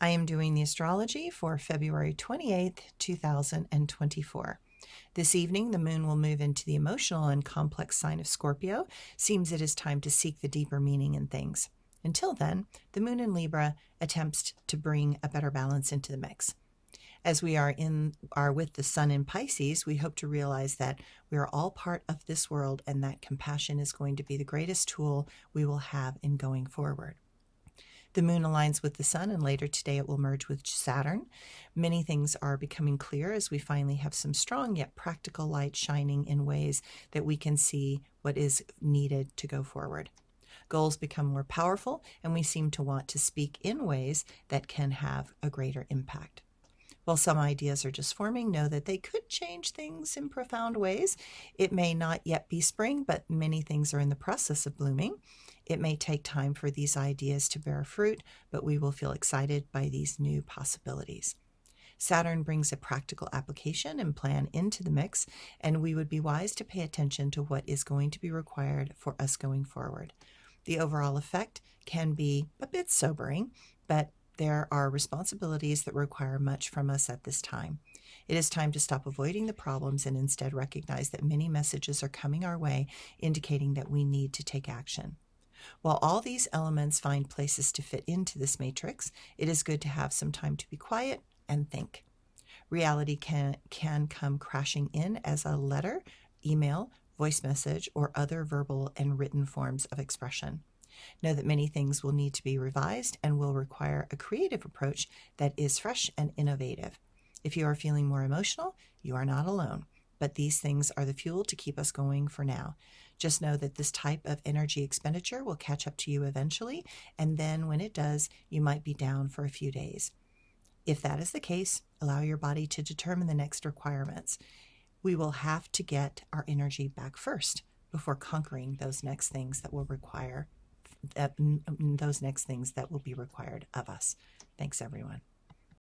I am doing the astrology for February 28th, 2024. This evening, the moon will move into the emotional and complex sign of Scorpio. Seems it is time to seek the deeper meaning in things. Until then, the moon in Libra attempts to bring a better balance into the mix. As we are in are with the sun in Pisces, we hope to realize that we are all part of this world and that compassion is going to be the greatest tool we will have in going forward. The moon aligns with the sun, and later today it will merge with Saturn. Many things are becoming clear as we finally have some strong yet practical light shining in ways that we can see what is needed to go forward. Goals become more powerful, and we seem to want to speak in ways that can have a greater impact. While some ideas are just forming, know that they could change things in profound ways. It may not yet be spring, but many things are in the process of blooming. It may take time for these ideas to bear fruit, but we will feel excited by these new possibilities. Saturn brings a practical application and plan into the mix, and we would be wise to pay attention to what is going to be required for us going forward. The overall effect can be a bit sobering, but there are responsibilities that require much from us at this time. It is time to stop avoiding the problems and instead recognize that many messages are coming our way, indicating that we need to take action. While all these elements find places to fit into this matrix, it is good to have some time to be quiet and think. Reality can, can come crashing in as a letter, email, voice message, or other verbal and written forms of expression. Know that many things will need to be revised and will require a creative approach that is fresh and innovative. If you are feeling more emotional, you are not alone, but these things are the fuel to keep us going for now. Just know that this type of energy expenditure will catch up to you eventually, and then when it does, you might be down for a few days. If that is the case, allow your body to determine the next requirements. We will have to get our energy back first before conquering those next things that will require that mm, mm, those next things that will be required of us. Thanks, everyone.